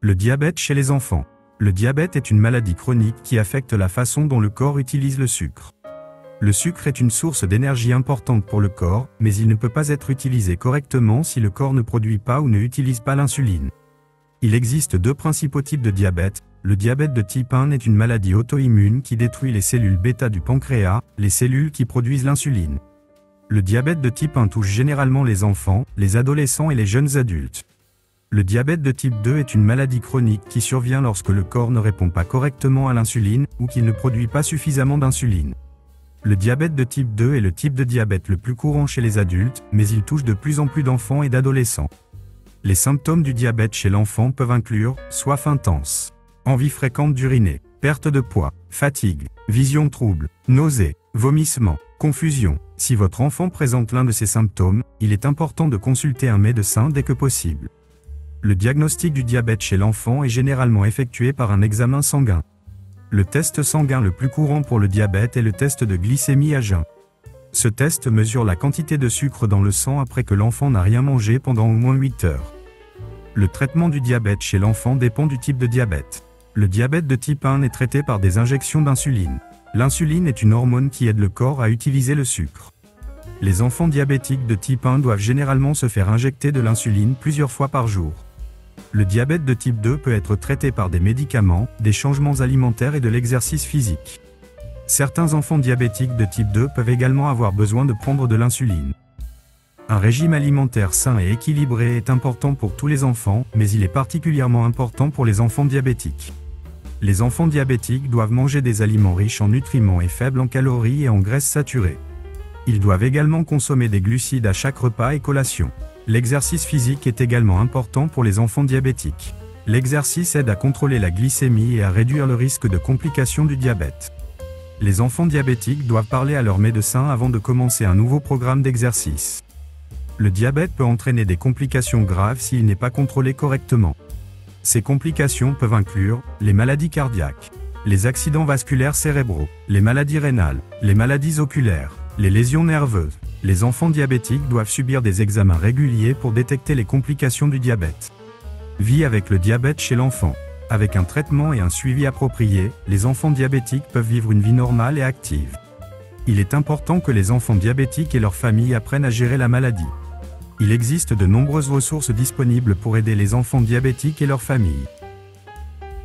Le diabète chez les enfants. Le diabète est une maladie chronique qui affecte la façon dont le corps utilise le sucre. Le sucre est une source d'énergie importante pour le corps, mais il ne peut pas être utilisé correctement si le corps ne produit pas ou ne utilise pas l'insuline. Il existe deux principaux types de diabète. Le diabète de type 1 est une maladie auto-immune qui détruit les cellules bêta du pancréas, les cellules qui produisent l'insuline. Le diabète de type 1 touche généralement les enfants, les adolescents et les jeunes adultes. Le diabète de type 2 est une maladie chronique qui survient lorsque le corps ne répond pas correctement à l'insuline ou qu'il ne produit pas suffisamment d'insuline. Le diabète de type 2 est le type de diabète le plus courant chez les adultes, mais il touche de plus en plus d'enfants et d'adolescents. Les symptômes du diabète chez l'enfant peuvent inclure soif intense, envie fréquente d'uriner, perte de poids, fatigue, vision trouble, nausées, vomissements, confusion. Si votre enfant présente l'un de ces symptômes, il est important de consulter un médecin dès que possible. Le diagnostic du diabète chez l'enfant est généralement effectué par un examen sanguin. Le test sanguin le plus courant pour le diabète est le test de glycémie à jeun. Ce test mesure la quantité de sucre dans le sang après que l'enfant n'a rien mangé pendant au moins 8 heures. Le traitement du diabète chez l'enfant dépend du type de diabète. Le diabète de type 1 est traité par des injections d'insuline. L'insuline est une hormone qui aide le corps à utiliser le sucre. Les enfants diabétiques de type 1 doivent généralement se faire injecter de l'insuline plusieurs fois par jour. Le diabète de type 2 peut être traité par des médicaments, des changements alimentaires et de l'exercice physique. Certains enfants diabétiques de type 2 peuvent également avoir besoin de prendre de l'insuline. Un régime alimentaire sain et équilibré est important pour tous les enfants, mais il est particulièrement important pour les enfants diabétiques. Les enfants diabétiques doivent manger des aliments riches en nutriments et faibles en calories et en graisses saturées. Ils doivent également consommer des glucides à chaque repas et collation. L'exercice physique est également important pour les enfants diabétiques. L'exercice aide à contrôler la glycémie et à réduire le risque de complications du diabète. Les enfants diabétiques doivent parler à leur médecin avant de commencer un nouveau programme d'exercice. Le diabète peut entraîner des complications graves s'il n'est pas contrôlé correctement. Ces complications peuvent inclure les maladies cardiaques, les accidents vasculaires cérébraux, les maladies rénales, les maladies oculaires, les lésions nerveuses, les enfants diabétiques doivent subir des examens réguliers pour détecter les complications du diabète. Vie avec le diabète chez l'enfant. Avec un traitement et un suivi approprié, les enfants diabétiques peuvent vivre une vie normale et active. Il est important que les enfants diabétiques et leurs familles apprennent à gérer la maladie. Il existe de nombreuses ressources disponibles pour aider les enfants diabétiques et leurs familles.